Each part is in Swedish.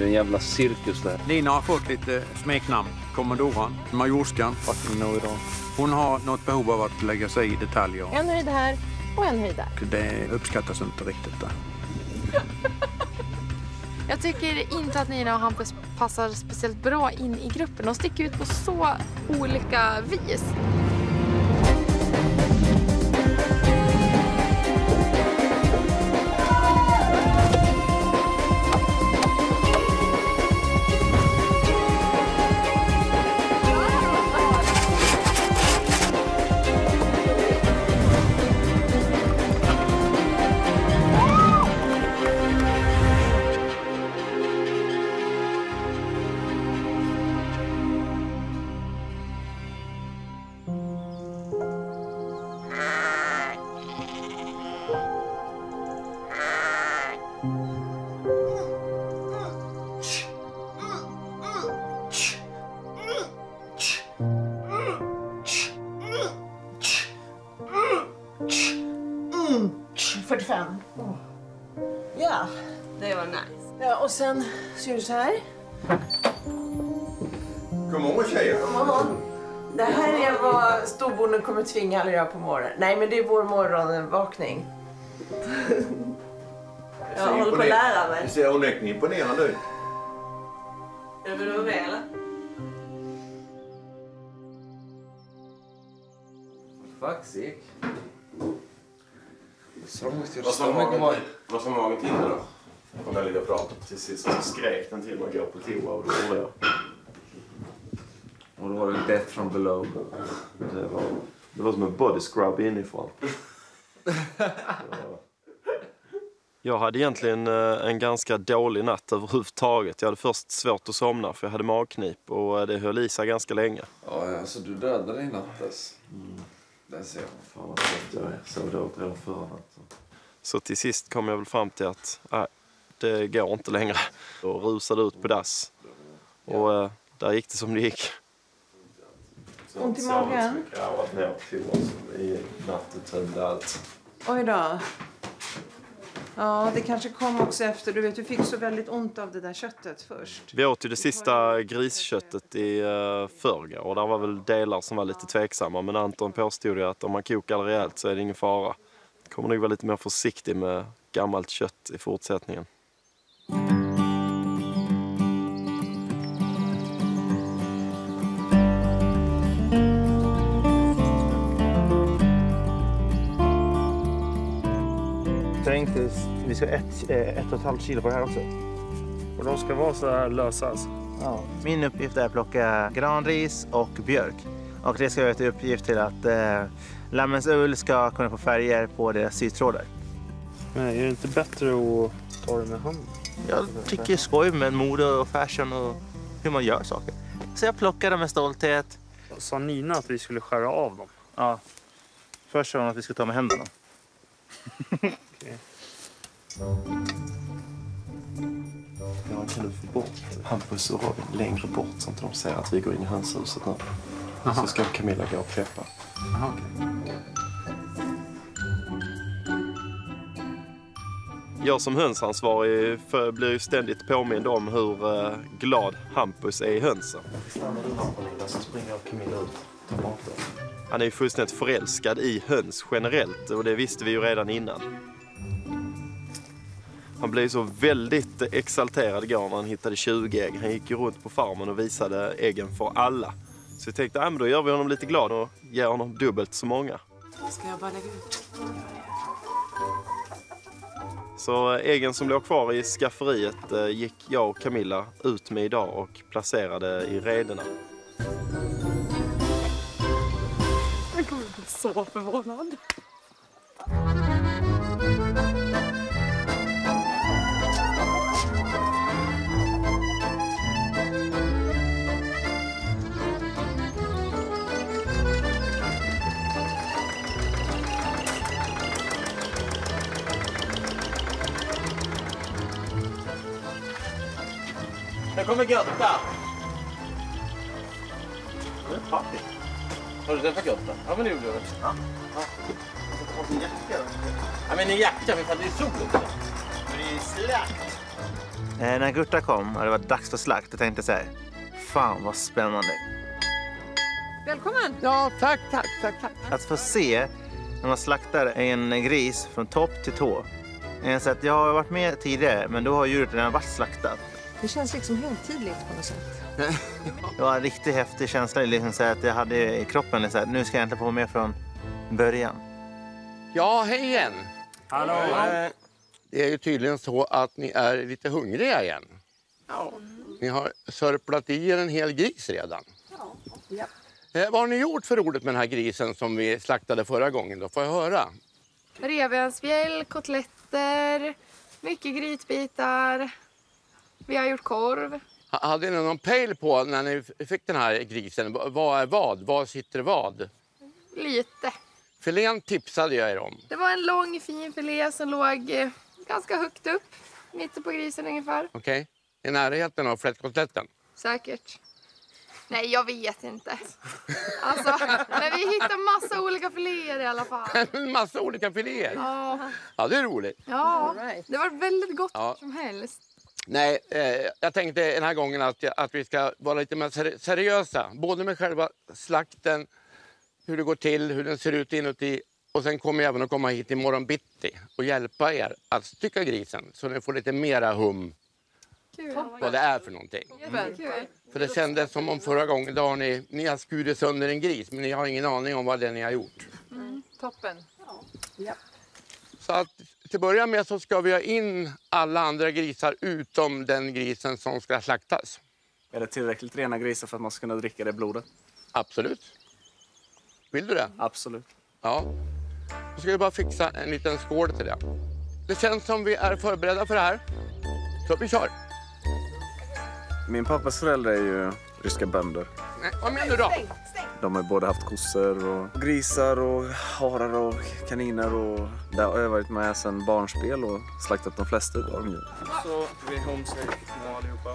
blir en jävla cirkus där. Lina har fått lite smeknamn. Kommandoran, majorskan. Fucking know it all. Hon har något behov av att lägga sig i detaljer. En höjd här och en höjd där. Det uppskattas inte riktigt. Där. Jag tycker inte att Nina och Hampus passar speciellt bra in i gruppen. De sticker ut på så olika vis. Och sen ser du så här. God morgon tjejer. Det här är vad storbonden kommer tvinga alla göra på morgonen. Nej, men det är vår morgonvakning. Jag håller på att lära mig. Du ser onekligen imponerande ut. Är du med eller? Your Vad sa magen till? Till då? Om jag och pratar precis så skrek den till mig att gå på toa och då gjorde jag. Och då var det death from below. Det var, det var som en body scrub inifrån. Jag hade egentligen eh, en ganska dålig natt överhuvudtaget. Jag hade först svårt att somna för jag hade magknip och eh, det höll i sig ganska länge. Ja, alltså du dödade dig i nattes. Där ser man. Fan vad trött jag är. Sov dåligt redan förra natten. Så till sist kom jag väl fram till att nej, det går inte längre. Och rusade ut på dass. Och eh, där gick det som det gick. Ont i magen? Jag har varit ner på i natt och tömde allt. Oj då. Ja, det kanske kom också efter. Du vet, du fick så väldigt ont av det där köttet först. Vi åt ju det sista grisköttet i uh, förrgår och där var väl delar som var lite tveksamma. Men Anton påstod ju att om man kokar rejält så är det ingen fara. Kommer nog vara lite mer försiktig med gammalt kött i fortsättningen. Vi ska ha ett, eh, ett och ett halvt kilo på det här också. Och de ska vara så här lösa alltså. Ja. Min uppgift är att plocka granris och björk. Och det ska vara ett uppgift till att eh, lammens ull ska kunna få färger på deras sytrådar. Men är det inte bättre att ta det med handen? Jag tycker det är skoj med mode och fashion och hur man gör saker. Så jag plockar dem med stolthet. Sa Nina att vi skulle skära av dem? Ja. Först sa hon att vi ska ta med händerna. Ja, kan du få bort Hampus och Robin längre bort så att de ser att vi går in i hönshuset nu? Så ska Camilla gå och preppa. Jag som hönsansvarig för, blir ju ständigt påmind om hur eh, glad Hampus är i hönsen. Stannar du här Pernilla så springer jag och Camilla ut. Han är ju fullständigt förälskad i höns generellt och det visste vi ju redan innan. Han blev så väldigt exalterad igår när han hittade 20 ägg. Han gick ju runt på farmen och visade äggen för alla. Så vi tänkte, ah, men då gör vi honom lite glad och ger honom dubbelt så många. Ska jag bara lägga ut? Så äggen som låg kvar i skafferiet eh, gick jag och Camilla ut med idag och placerade i redorna. Jag kommer bli så förvånad. Jag kommer Götta. Har du träffat Götta? Ja, men det gjorde du väl? Ja. Ja, men en jacka, fan det är sol också. Det är slakt. Eh, när Gurta kom och det var dags för slakt, jag tänkte så här, fan vad spännande. Välkommen! Ja, tack, tack, tack, tack. Att få se när man slaktar en gris från topp till tå. Så att jag har varit med tidigare, men då har djuret redan varit slaktat. Det känns liksom högtidligt på något sätt. Det var en riktigt häftig känsla liksom så att jag hade i kroppen så här, nu ska jag få vara med från början. Ja, hej igen. Hallå! Eh, Det är ju tydligen så att ni är lite hungriga igen. Ni har sörplat i er en hel gris redan. Eh, vad har ni gjort för roligt med den här grisen som vi slaktade förra gången? Då får jag höra. Revbensspjäll, kotletter, mycket grytbitar. Vi har gjort korv. Ha- Hade ni någon pejl på när ni fick den här grisen? Va- Vad är vad? Vad sitter vad? Lite. Filén tipsade jag er om. Det var en lång fin filé som låg eh, ganska högt upp. Mitten på grisen ungefär. Okej? I närheten av fläskkotletten. Säkert. Nej, jag vet inte. Alltså, men vi hittade massa olika filéer i alla fall. En massa olika filéer. Ja, Ja, det är roligt. ja. det var väldigt gott Ja. som helst. Nej, eh, jag tänkte den här gången att, jag- att vi ska vara lite mer seri- seriösa. Både med själva slakten, hur det går till, hur den ser ut inuti. Och sen kommer jag även att komma hit imorgon bitti och hjälpa er att stycka grisen så ni får lite mera hum Kul. vad det är för någonting. Jättekul. För det kändes som om förra gången då har ni, ni har skurit sönder en gris men ni har ingen aning om vad det är ni har gjort. Toppen. Så att till att börja med så ska vi ha in alla andra grisar utom den grisen som ska slaktas. Är det tillräckligt rena grisar för att man ska kunna dricka det blodet? Absolut. Vill du det? Absolut. Ja. Då ska vi bara fixa en liten skål till det. Det känns som vi är förberedda för det här. Så vi kör. Min pappas föräldrar är ju ryska bönder. Nej, vad menar du då? De har både haft kossor och grisar och harar och kaniner och där har jag varit med sedan barnspel och slaktat de flesta av dem. Så vi nu allihopa.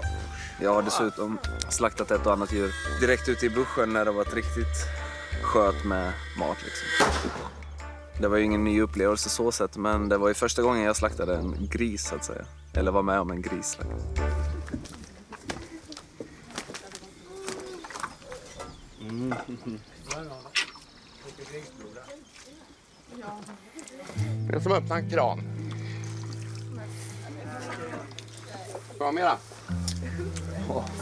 Jag har dessutom slaktat ett och annat djur direkt ute i buschen när det varit riktigt sköt med mat liksom. Det var ju ingen ny upplevelse så sett, men det var ju första gången jag slaktade en gris så att säga. Eller var med om en grisslakt. Det är som att öppna en kran. Ska du ha mera?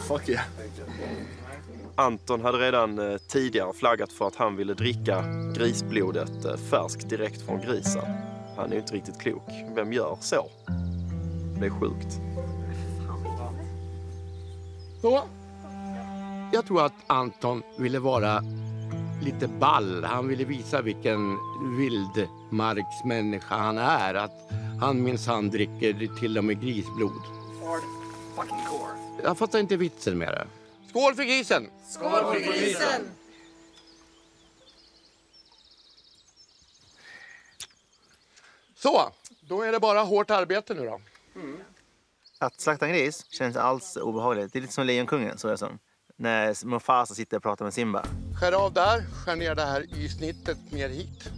fuck yeah. Anton hade redan eh, tidigare flaggat för att han ville dricka grisblodet eh, färskt direkt från grisen. Han är ju inte riktigt klok. Vem gör så? Det är sjukt. Så. Jag tror att Anton ville vara lite ball. Han ville visa vilken vildmarksmänniska han är. Att han minsann dricker till och med grisblod. Jag fattar inte vitsen med det. Skål för grisen! Skål för grisen! Så, då är det bara hårt arbete nu då. Att slakta en gris känns alls obehagligt. Det är lite som Lejonkungen, så jag som. När Mufasa sitter och pratar med Simba. Skär av där, skär ner det här i snittet ner hit.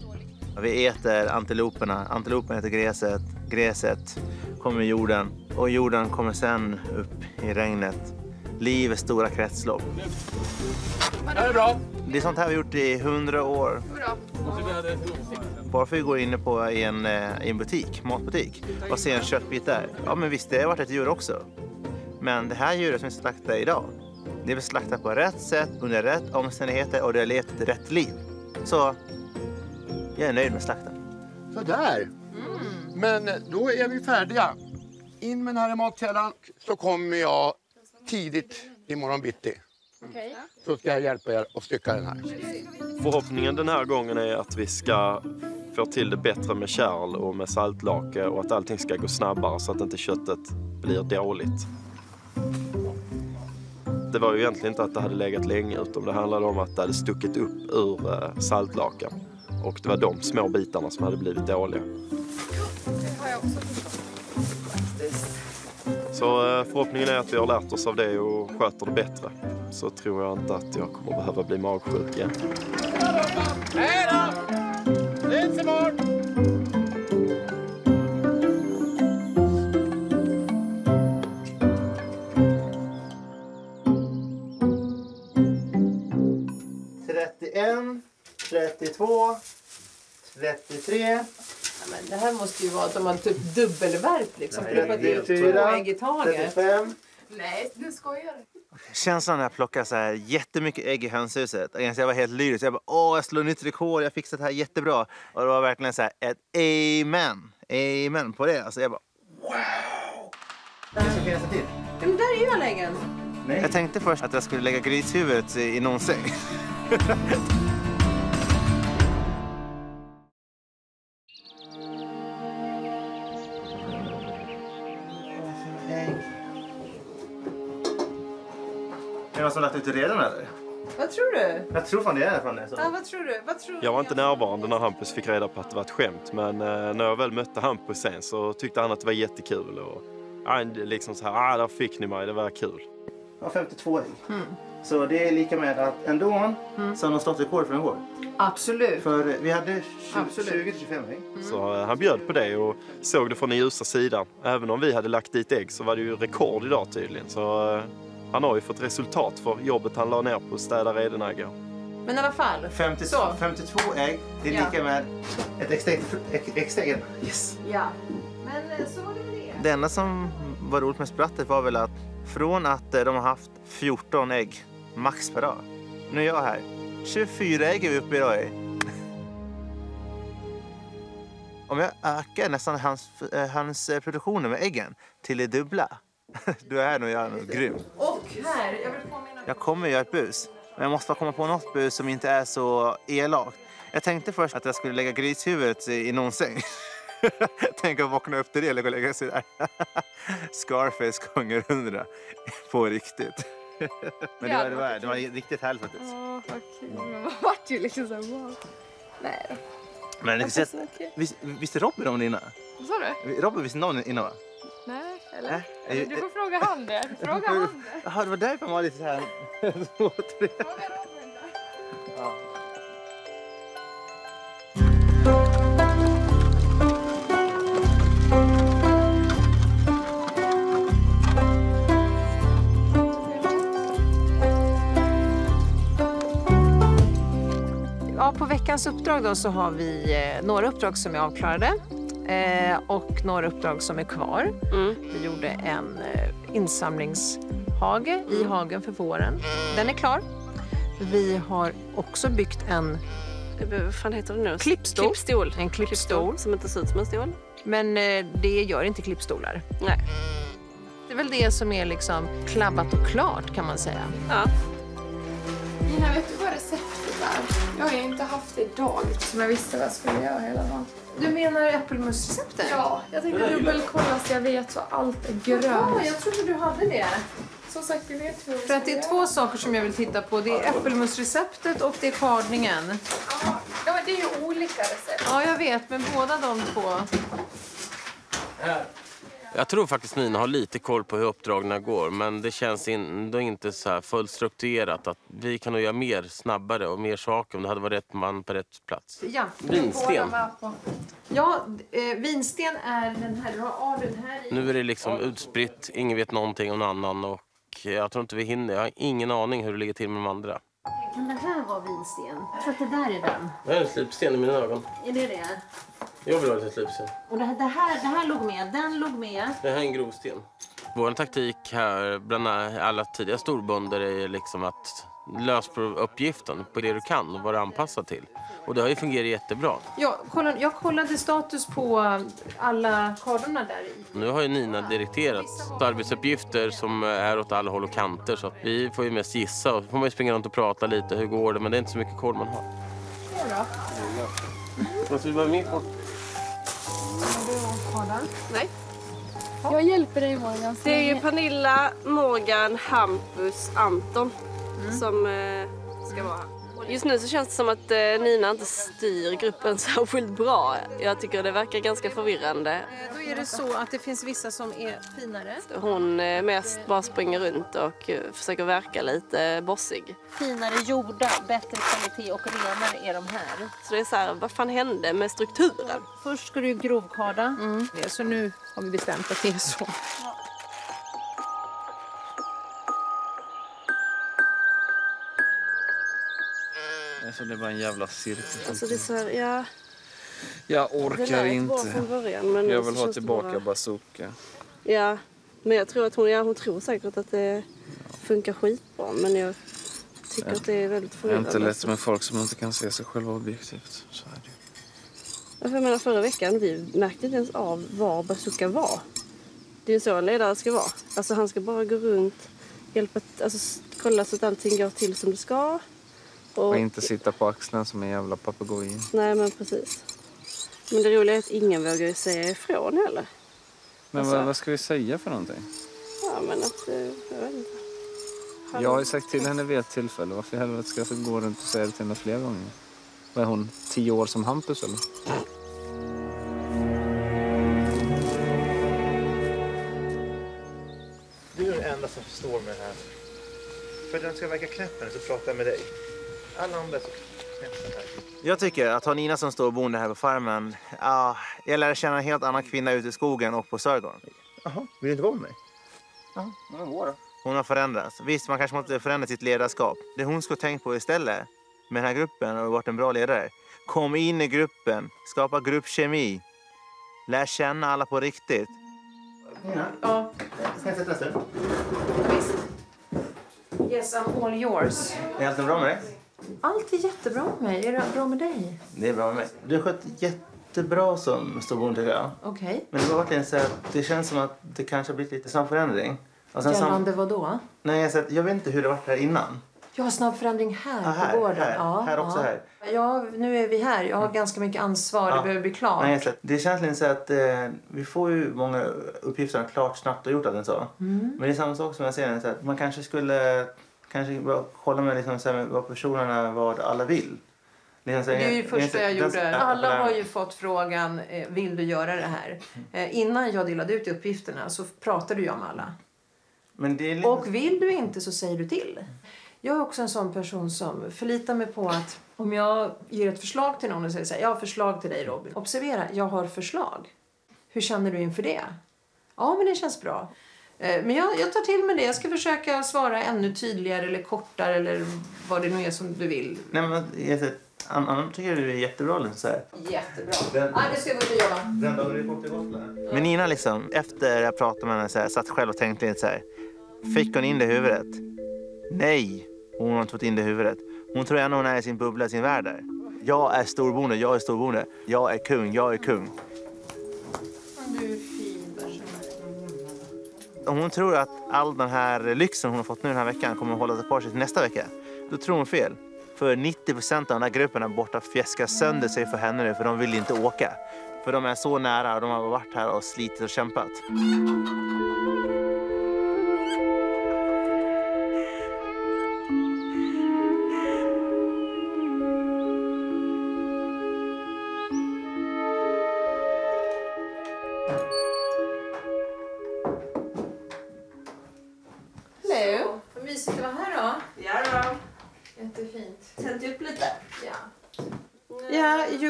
Vi äter antiloperna. Antilopen äter gräset. Gräset kommer i jorden. Och jorden kommer sen upp i regnet. Livets stora kretslopp. Det är bra. Det är sånt här vi har gjort i hundra år. Bra. Bara för att vi går in på i en, eh, i en butik, matbutik och ser en köttbit där. Ja men visst, det har varit ett djur också. Men det här djuret som vi slaktar idag, det är slaktat på rätt sätt, under rätt omständigheter och det har levt ett rätt liv. Så jag är nöjd med slakten. Sådär. Men då är vi färdiga. In med den här i matkällan så kommer jag tidigt imorgon bitti. Okej. Så ska jag hjälpa er att stycka den här. Förhoppningen den här gången är att vi ska få till det bättre med kärl och med saltlake och att allting ska gå snabbare så att inte köttet blir dåligt. Det var ju egentligen inte att det hade legat länge utan det handlade om att det hade stuckit upp ur eh, saltlaken. Och det var de små bitarna som hade blivit dåliga. Så eh, förhoppningen är att vi har lärt oss av det och sköter det bättre. Så tror jag inte att jag kommer behöva bli magsjuk igen. Hej då! 33, Men det här måste ju vara att de har typ dubbelvärp liksom. Var det två 34, ägg i taget. 35. Nej, du skojar. Känslan när jag plockar så här jättemycket ägg i hönshuset. Jag var helt lyrisk. Jag bara, åh, jag slår nytt rekord, jag fixat det här jättebra. Och det var verkligen så här ett amen. Amen på det. Alltså jag bara, wow. Det ska finnas en till. Ja, men där är ju alla äggen. Jag tänkte först att jag skulle lägga grishuvudet i någon säng. någon som lagt ut det redan eller? Vad tror du? Jag tror fan det är från det. Så. Ja, vad tror du? Vad tror? Jag var inte närvarande när Hampus fick reda på att det var ett skämt men eh, när jag väl mötte Hampus sen så tyckte han att det var jättekul. Och, ja, liksom så här, ah, där fick ni mig, det var kul. Ja, 52 ägg. Så det är lika med att ändå så har de stått rekord för en år. Absolut. För vi hade Absolut. 20-25 ägg. Så eh, han bjöd på det och såg det från den ljusa sidan. Även om vi hade lagt dit ägg så var det ju rekord idag tydligen. Så eh, han har ju fått resultat för jobbet han la ner på att städa rederna igår. Men i alla fall. 50, Så. 52 ägg, det är Ja. lika med ett extra ägg. ex- extra ägg. Yes! Ja. Men eh, så var det med det. Det enda som var roligt med sprattet var väl att från att eh, de har haft 14 ägg max per dag. Nu är jag här. 24 ägg är vi uppe idag i. Om jag ökar nästan hans, eh, hans produktioner med äggen till det dubbla, då är nog jag nog grym. Och här, jag vill påminna Jag kommer göra ett bus. Men jag måste komma på något bus som inte är så elakt. Jag tänkte först att jag skulle lägga grishuvudet i någon säng. Tänk att vakna upp till det och lägga sig där. Scarface gånger hundra. På riktigt. Men det var, det var, det var riktigt härligt faktiskt. Åh, vad kul. Men man vart ju liksom såhär wow. Nej då. Men visst, visst, visste Robin om det innan? Vad sa du? Robin visste någon innan va? Eller? Äh, eller eh, du får fråga han det. Fråga han det. Jaha, det var därför man var lite så här... tre. Fråga Robin. Ja. Ja, på veckans uppdrag då så har vi eh, några uppdrag som är avklarade eh, och några uppdrag som är kvar. Vi gjorde en eh, insamlingshage i hagen för våren. Den är klar. Vi har också byggt en Vad fan heter det nu? Klippstol. Klippstol. En klippstol. Som inte ser ut som en stol. Men eh, det gör inte klippstolar. Nej. Det är väl det som är liksom klabbat och klart kan man säga. Ja. Nina, vet du vad receptet är? Jag har ju inte haft det idag som jag visste vad jag skulle göra hela dagen. Du menar äppelmusreceptet? Ja, jag tänkte dubbelkolla så jag vet så allt är Ja, grönt. jag trodde du hade det. Som sagt, vi vet hur För att det är två saker som jag vill titta på. Det är äppelmusreceptet och det är kardningen. Ja, men det är ju olika recept. Ja, jag vet, men båda de två. Jag tror faktiskt Nina har lite koll på hur uppdragen går men det känns ändå inte så här fullt strukturerat att vi kan nog göra mer snabbare och mer saker om det hade varit rätt man på rätt plats. Ja. Vinsten. Ja, eh, vinsten är den här. Du har av den här i. Nu är det liksom utspritt, ingen vet någonting om någon annan och jag tror inte vi hinner. Jag har ingen aning hur det ligger till med de andra. Men det här var vinsten. Jag tror att det där är den. Jag har en slipsten i mina ögon. Är det det? Jag vill ha en slipsten. Och det här, det här, det här låg med. Den låg med. Det här är en grovsten. Vår taktik här bland alla tidiga storbönder är liksom att lösa uppgiften på det du kan och vara anpassad till. Och det har ju fungerat jättebra. Ja, kolla, jag kollade status på alla kardorna där i. Nu har ju Nina direkterat arbetsuppgifter som är åt alla håll och kanter så att vi får ju mest gissa och så får man ju springa runt och prata lite. Hur går det? Men det är inte så mycket koll man har. Alltså, vi behöver mer koll. Nej. Jag hjälper dig Morgan. Det är ju Pernilla, Morgan, Hampus, Anton som eh, ska vara här. Just nu så känns det som att eh, Nina inte styr gruppen särskilt bra. Jag tycker det verkar ganska förvirrande. Eh, Då är det så att det finns vissa som är finare. Hon eh, mest bara springer runt och eh, försöker verka lite bossig. Finare gjorda, bättre kvalitet och renare är de här. Så det är så här, vad fan hände med strukturen? Först ska du grovkarda. Det, Så nu har vi bestämt att det är så. Alltså det är bara en jävla cirkus. Alltså det är så här, ja. Jag orkar inte. från början, men jag vill ha tillbaka bara- bazooka. Ja, men jag tror att hon, ja, hon tror säkert att det funkar skitbra. Men jag tycker att det är väldigt Det är förvirrande. inte lätt med folk som inte kan se sig själva objektivt. Så är det. Ja, för Jag menar förra veckan, vi märkte inte ens av var Bazooka var. Det är ju så en ledare ska vara. Alltså han ska bara gå runt, hjälpa, alltså kolla så att allting går till som det ska. Och, Och inte sitta på axeln som en jävla papegoja. Nej men precis. Men det roliga är att ingen vågar säga ifrån heller. Men Alltså- vad, vad ska vi säga för någonting? Ja men att, eh, jag vet inte. Han- Jag har ju sagt till henne vid ett tillfälle. Varför i helvete ska jag gå runt och säga det till henne fler gånger? Vad är hon? Tio år som Hampus eller? Du är den enda som förstår med det här. För att den ska verka knäppen så pratar jag med dig. Alla andra så. Jag tycker att ha Nina som storboende här på farmen, ja, jag lär känna en helt annan kvinna ute i skogen och på Sörgården. Jaha, vill du inte vara med mig? Ja, Hon har förändrats. Visst, man kanske måste förändra sitt ledarskap. Det hon skulle tänkt på istället med den här gruppen och varit en bra ledare. Kom in i gruppen, skapa gruppkemi. Lär känna alla på riktigt. Nina, Ja, ska jag sätta sig? visst. Yes, I'm all yours. Är allt bra med dig? Allt är jättebra med mig. Är det bra med dig? Det är bra med mig. Du har skött jättebra som storboende tycker jag. Okej. Men det var verkligen så att det känns som att det kanske har blivit lite snabb förändring. Och sen sam- Gällande vad då? Nej, jag, jag vet inte hur det varit här innan. Jag har snabb förändring här, Ja, här, på gården. här, ja, här också ja. här. Ja, nu är vi här. Jag har ganska mycket ansvar. Ja. Det behöver bli klart. Nej, så att det känns lite så att eh, vi får ju många uppgifter klart, snabbt och gjort att så. Mm. Men det är samma sak som jag ser att man kanske skulle kanske bara kolla med, liksom, så här, vad personerna, vad alla vill. Liksom, så Det är ju det första jag den- gjorde. Alla har ju fått frågan, eh, vill du göra det här? Eh, Innan jag delade ut uppgifterna så pratade jag med alla. Lite... Och vill du inte så säger du till. Jag är också en sån person som förlitar mig på att om jag ger ett förslag till någon och säger så här, jag har förslag till dig Robin. Observera, jag har förslag. Hur känner du inför det? Ja, men det känns bra. Eh, Men jag, jag tar till mig det. Jag ska försöka svara ännu tydligare eller kortare eller vad det nu är som du vill. Nej, men jag ser- Ann Ann tycker du är jättebra. Så här. Jättebra. Den- Ja, det ska jag gå ut och jobba. Den dagen du kom till Gotland. Men Nina, liksom, efter jag pratade med henne, så här, satt själv och tänkte lite så här. Fick hon in det i huvudet? Nej, hon har inte fått in det i huvudet. Hon tror ändå hon är i sin bubbla, i sin värld där. Jag är storboende, jag är storboende. Jag är kung, jag är kung. Om hon tror att all den här lyxen hon har fått nu den här veckan kommer att hålla sig kvar sig till nästa vecka, då tror hon fel. För 90 procent av den här gruppen är borta fjäskar sönder sig för henne nu, för de vill inte åka. För de är så nära och de har varit här och slitit och kämpat.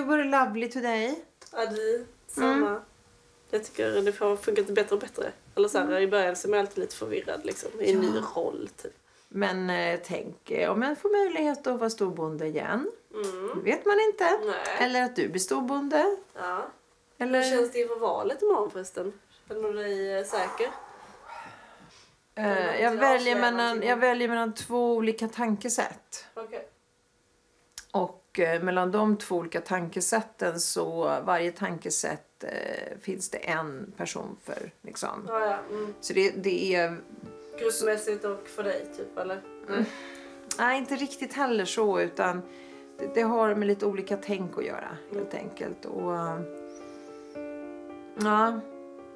Were lovely today. Ja, du. Samma. Jag tycker det har funkat bättre och bättre. Eller så här, I början så är man alltid lite förvirrad liksom, i en ny roll. Typ. Men eh, tänk eh, om jag får möjlighet att vara storbonde igen. Mm. vet man inte. Nej. Eller att du blir storbonde. Ja. Eller... Hur känns det inför valet imorgon förresten? Känner du dig eh, säker? Eh, jag, väljer mellan, jag väljer mellan två olika tankesätt. Okej. Och eh, mellan de två olika tankesätten så varje tankesätt eh, finns det en person för. Liksom. Ja, ja. Mm. Så det, det är... Gruppmässigt och för dig typ eller? Mm. Nej, inte riktigt heller så utan det, det har med lite olika tänk att göra helt enkelt. Och, ja,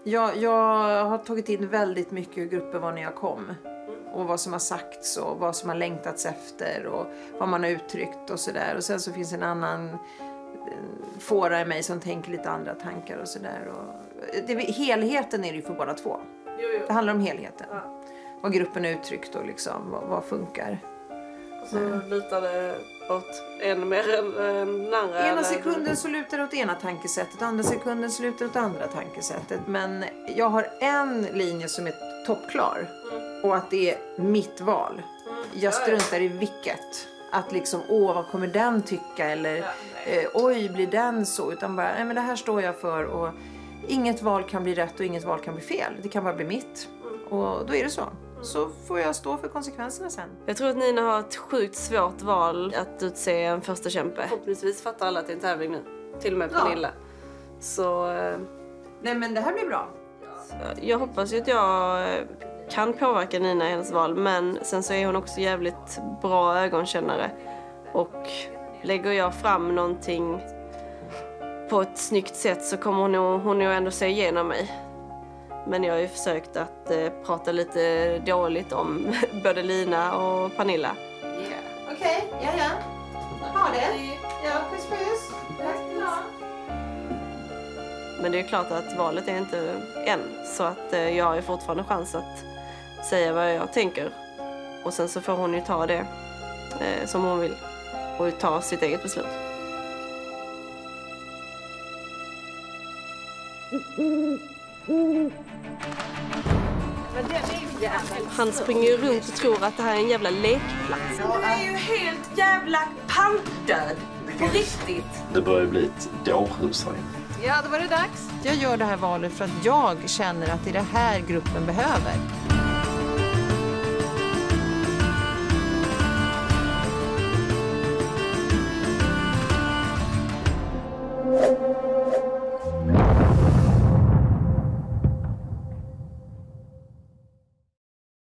jag, jag har tagit in väldigt mycket ur gruppen var när jag kom. Och vad som har sagts och vad som har längtats efter och vad man har uttryckt och sådär. Och sen så finns en annan eh, fåra i mig som tänker lite andra tankar och sådär. Det, helheten är det ju för båda två. Jo, jo. Det handlar om helheten. Ja. Vad gruppen är uttryckt och liksom, vad, vad funkar. Och så lutar det åt en mer än den andra? Ena sekunden så lutar det åt ena tankesättet, andra sekunden så lutar det åt andra tankesättet. Men jag har en linje som är toppklar och att det är mitt val. Jag Ja, ja. struntar i vilket. att liksom, åh vad kommer den tycka eller eh, oj blir den så? Utan bara, nej men det här står jag för och inget val kan bli rätt och inget val kan bli fel. Det kan bara bli mitt. Och då är det så. Så får jag stå för konsekvenserna sen. Jag tror att Nina har ett sjukt svårt val att utse en första kämpe. Förhoppningsvis fattar alla att det är en tävling nu. Till och med Ja. Pernilla. Så... eh, Nej men det här blir bra. Jag hoppas ju att jag eh, kan påverka Nina i hennes val men sen så är hon också jävligt bra ögonkännare. Och lägger jag fram någonting på ett snyggt sätt så kommer hon nog, hon nog ändå se igenom mig. Men jag har ju försökt att eh, prata lite dåligt om både Lina och Pernilla. Okej, ja ja. Ha det. Ja, puss puss. Men det är klart att valet är inte än. Så att eh, jag har ju fortfarande chans att säga vad jag tänker. Och sen så får hon ju ta det eh, som hon vill. Och ta sitt eget beslut. Han springer runt och tror att det här är en jävla lekplats. Du är ju helt jävla pantdöd. På riktigt. Det börjar bli ett dårhus här inne. Ja, då var det dags. Jag gör det här valet för att jag känner att det är det här gruppen behöver.